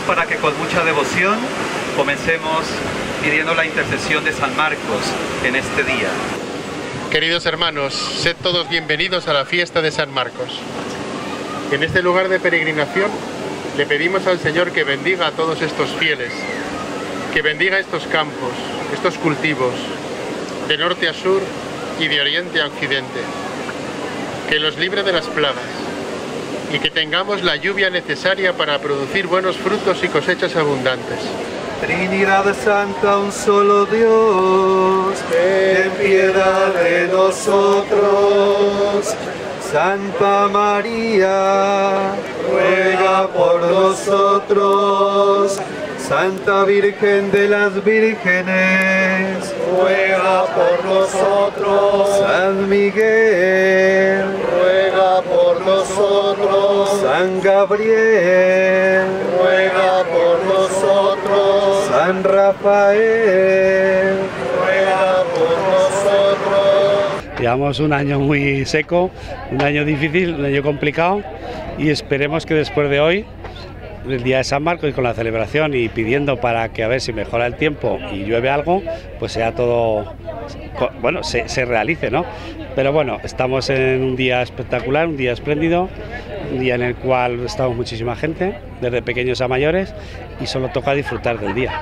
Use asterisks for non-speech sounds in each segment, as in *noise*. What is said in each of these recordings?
para que con mucha devoción comencemos pidiendo la intercesión de San Marcos en este día. Queridos hermanos, sed todos bienvenidos a la fiesta de San Marcos. En este lugar de peregrinación le pedimos al Señor que bendiga a todos estos fieles, que bendiga estos campos, estos cultivos, de norte a sur y de oriente a occidente, que los libre de las plagas y que tengamos la lluvia necesaria para producir buenos frutos y cosechas abundantes. Trinidad Santa, un solo Dios, ten piedad de nosotros. Santa María, ruega por nosotros. Santa Virgen de las Vírgenes, ruega por nosotros. San Miguel, ruega por nosotros. San Gabriel, ruega por nosotros. San Rafael, ruega por nosotros. Llevamos un año muy seco, un año difícil, un año complicado y esperemos que después de hoy el día de San Marcos y con la celebración y pidiendo para que a ver si mejora el tiempo y llueve algo, pues sea todo, bueno, se, se realice, ¿no? Pero bueno, estamos en un día espectacular, un día espléndido, un día en el cual estamos muchísima gente, desde pequeños a mayores, y solo toca disfrutar del día.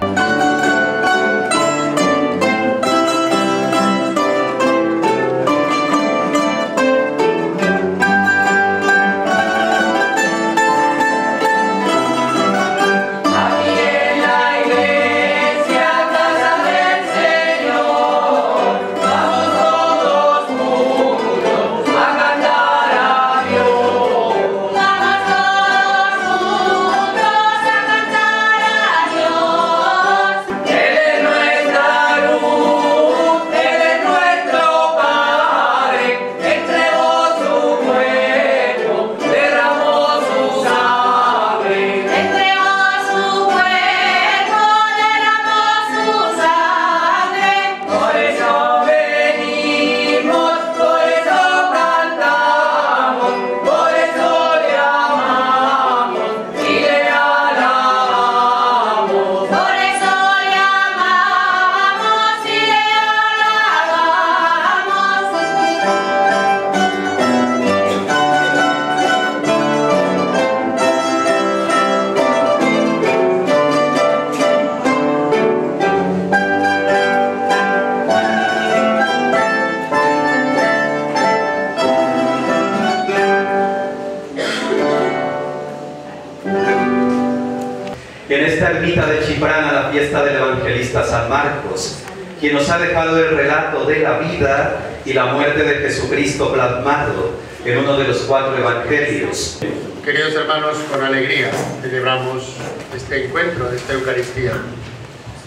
Ermita de Chiprana, la fiesta del evangelista San Marcos, quien nos ha dejado el relato de la vida y la muerte de Jesucristo plasmado en uno de los cuatro evangelios. Queridos hermanos, con alegría celebramos este encuentro de esta Eucaristía.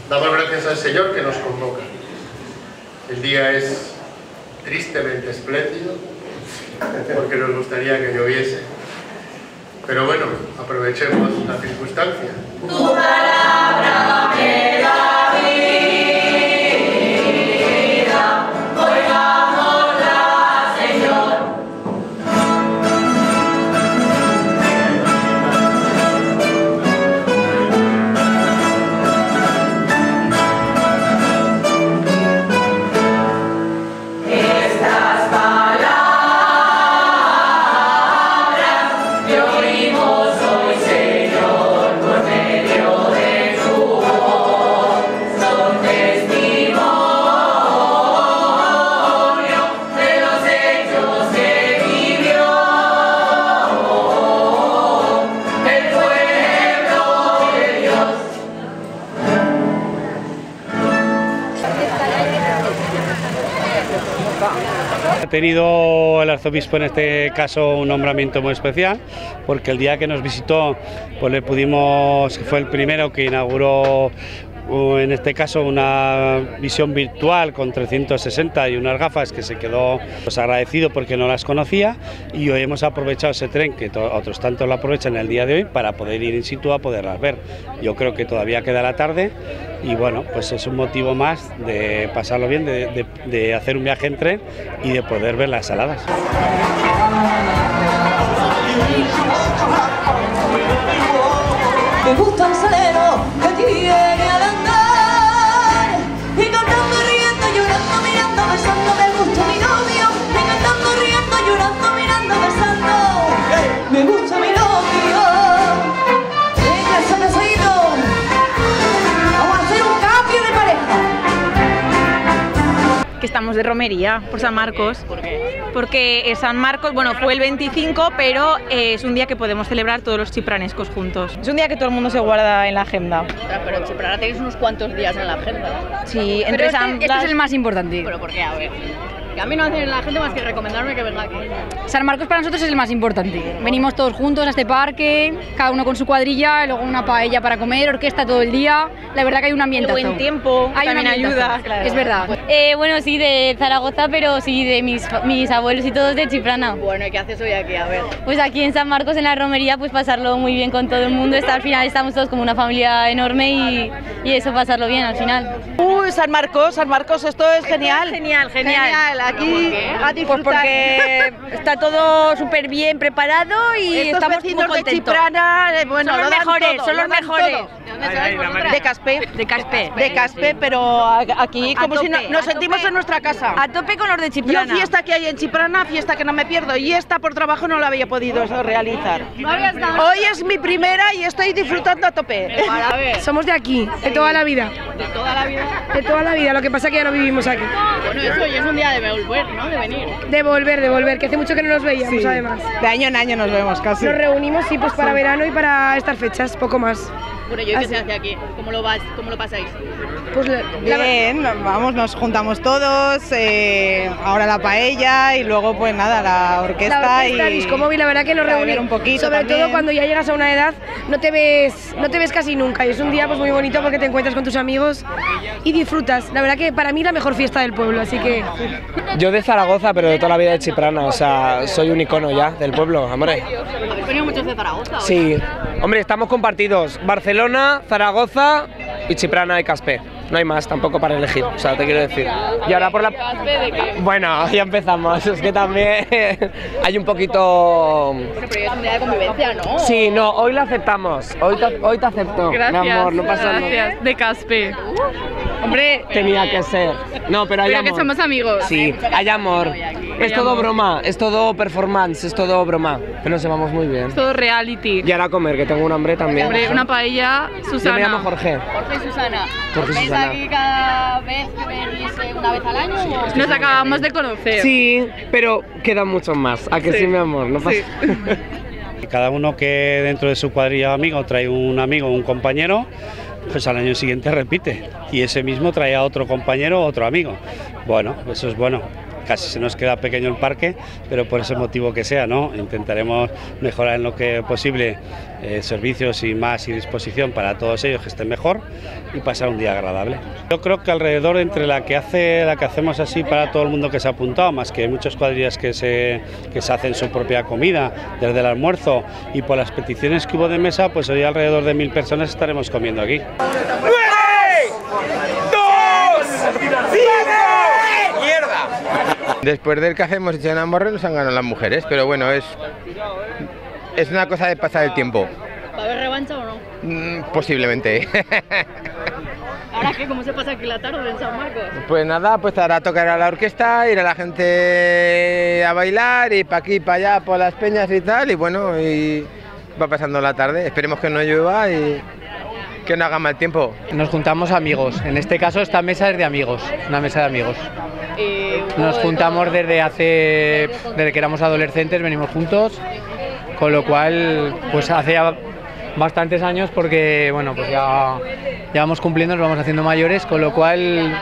Damos gracias al Señor que nos convoca. El día es tristemente espléndido porque nos gustaría que lloviese. Pero bueno, aprovechemos la circunstancia. Tenido el arzobispo en este caso un nombramiento muy especial, porque el día que nos visitó, pues le pudimos, fue el primero que inauguró en este caso una visión virtual con 360 y unas gafas que se quedó pues, agradecido porque no las conocía y hoy hemos aprovechado ese tren que otros tantos lo aprovechan el día de hoy para poder ir in situ a poderlas ver. Yo creo que todavía queda la tarde y bueno, pues es un motivo más de pasarlo bien, de, de- hacer un viaje en tren y de poder ver las saladas. Estamos de romería por San Marcos. ¿Por qué? Porque eh, San Marcos, bueno, fue el 25, pero eh, es un día que podemos celebrar todos los chipranescos juntos. Es un día que todo el mundo se guarda en la agenda. Pero en Chiprana tenéis unos cuantos días en la agenda. Sí, Pero entre este, San este es el más importante. ¿Pero por qué? A ver. Que a mí no hacen la gente más que recomendarme que venga aquí. San Marcos para nosotros es el más importante. Venimos todos juntos a este parque, cada uno con su cuadrilla, y luego una paella para comer, orquesta todo el día. La verdad que hay un ambientazo. buen tiempo hay también ayuda, claro. Es verdad. Eh, bueno, sí, de Zaragoza, pero sí, de mis, mis abuelos y todos de Chiprana. Bueno, ¿y qué haces hoy aquí? A ver. Pues aquí en San Marcos, en la romería, pues pasarlo muy bien con todo el mundo. Está, al final estamos todos como una familia enorme y, y eso, pasarlo bien al final. Uy, San Marcos, San Marcos, esto es genial. Genial, genial. Genial, aquí a Pues disfrutar. porque está todo súper bien preparado y Estos estamos muy de contentos. Chiprana, eh, bueno, Son los lo mejores, todo, son lo los mejores. todo. ¿De dónde? De Caspe. De Caspe. De Caspe, pero a- aquí A como si no- tope, nos sentimos tope. en nuestra casa. A tope con los de Yo Chiprana. fiesta que hay en Chiprana, fiesta que no me pierdo. Y esta por trabajo no la había podido realizar. Hoy es mi primera y estoy disfrutando a tope. Somos de aquí, de toda la vida, De toda la vida. de toda la vida. Lo que pasa es que ya no vivimos aquí. Bueno, eso y es un día de volver, ¿no? De venir. De volver, de volver, que hace mucho que no nos veíamos además. De año en año nos vemos casi. Nos reunimos, sí, pues para verano y para estas fechas, poco más. Bueno, ¿y hoy qué se hace aquí? ¿Cómo lo, vas, cómo lo pasáis? Pues la- la- Bien, vamos, nos juntamos todos, eh, ahora la paella y luego pues nada, la orquesta, la orquesta, y disco móvil, la verdad que nos reunimos un poquito Sobre también. todo cuando ya llegas a una edad, no te ves, no te ves casi nunca. Y es un día pues muy bonito porque te encuentras con tus amigos y disfrutas. La verdad que para mí la mejor fiesta del pueblo, así que Yo de Zaragoza, pero de toda la vida de Chiprana, o sea, soy un icono ya del pueblo, hombre. ¿Habéis venido muchos de Zaragoza? Sí, hombre, estamos compartidos, Barcelona, Zaragoza y Chiprana y Caspe. No hay más tampoco para elegir, o sea, te quiero decir. Y ahora por la... Bueno, *laughs* ya empezamos, es que también *laughs* hay un poquito... De. Sí, no, hoy lo aceptamos, hoy te, hoy te acepto, mi amor, no pasa nada. De Caspe. Hombre, Tenía que ser. No, pero hay pero que amor. somos amigos. Sí, hay amor. Es todo broma, es todo performance, es todo broma. Pero nos llevamos muy bien. Todo reality. Y ahora a comer, que tengo un hambre también. Hombre, una paella, Yo Susana. me llamo Jorge. Jorge y Susana. Jorge y ¿Veis Susana. aquí cada vez que venís eh, una vez al año? o- Nos acabamos de conocer. Sí, pero quedan muchos más. ¿A que sí, mi amor? No pasa Cada uno que dentro de su cuadrilla de amigos trae un amigo o un compañero, pues al año siguiente repite. Y ese mismo trae a otro compañero o otro amigo. Bueno, eso es bueno. Casi se nos queda pequeño el parque, pero por ese motivo que sea, ¿no? Intentaremos mejorar en lo que posible eh, servicios y más y disposición para todos ellos que estén mejor y pasar un día agradable. Yo creo que alrededor entre la que hace la que hacemos así para todo el mundo que se ha apuntado, más que hay muchas cuadrillas que se, que se hacen su propia comida desde el almuerzo y por las peticiones que hubo de mesa, pues hoy alrededor de mil personas estaremos comiendo aquí. Después del que hacemos hecho en Amorre nos han ganado las mujeres, pero bueno, es, es una cosa de pasar el tiempo. ¿Va a haber revancha o no? Mm, Posiblemente. *laughs* ¿Ahora qué? ¿Cómo se pasa aquí la tarde en San Marcos? Pues nada, pues ahora tocar a la orquesta, ir a la gente a bailar y para aquí, para allá, por las peñas y tal, y bueno, y va pasando la tarde. Esperemos que no llueva y que no haga mal tiempo. Nos juntamos amigos. En este caso esta mesa es de amigos, una mesa de amigos. Eh, Nos juntamos desde hace, desde que éramos adolescentes, venimos juntos, con lo cual, pues hace ya bastantes años porque, bueno, pues ya, ya vamos cumpliendo, nos vamos haciendo mayores, con lo cual,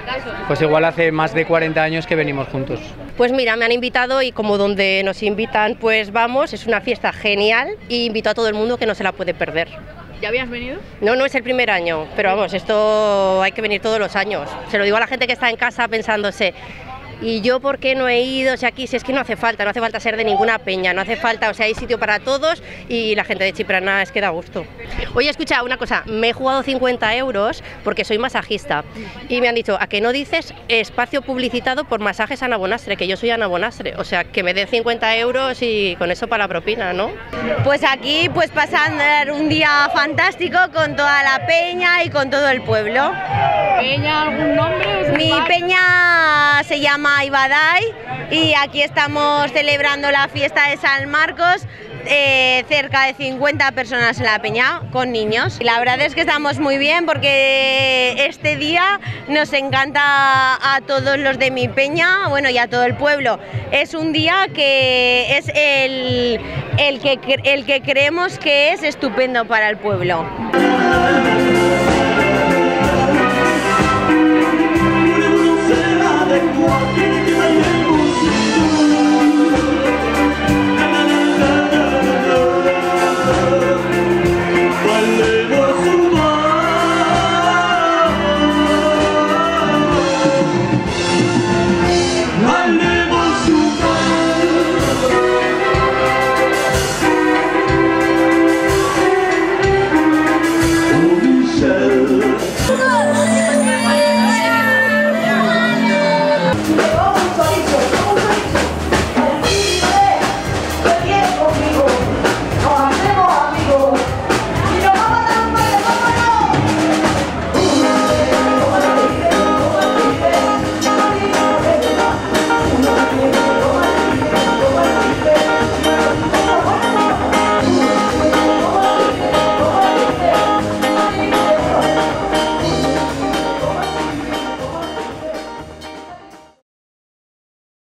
pues igual hace más de 40 años que venimos juntos. Pues mira, me han invitado y como donde nos invitan, pues vamos, es una fiesta genial y invito a todo el mundo que no se la puede perder. ¿Ya habías venido? No, no es el primer año, pero vamos, esto hay que venir todos los años. Se lo digo a la gente que está en casa pensándose, Y yo, ¿por qué no he ido? O sea, aquí, si es que no hace falta, no hace falta ser de ninguna peña, no hace falta, o sea, hay sitio para todos y la gente de Chiprana es que da gusto. Oye, escucha, una cosa, me he jugado 50 euros porque soy masajista y me han dicho, ¿a que no dices espacio publicitado por masajes Ana Bonastre? Que yo soy Ana Bonastre, o sea, que me den 50 euros y con eso para la propina, ¿no? Pues aquí pues pasando un día fantástico con toda la peña y con todo el pueblo. ¿Peña algún nombre? ¿Es un Mi peña se llama Ibadai y aquí estamos celebrando la fiesta de San Marcos. eh, cerca de 50 personas en la peña con niños. La verdad es que estamos muy bien porque este día nos encanta a todos los de mi peña, bueno, y a todo el pueblo. Es un día que es el, el, que, el que creemos que es estupendo para el pueblo.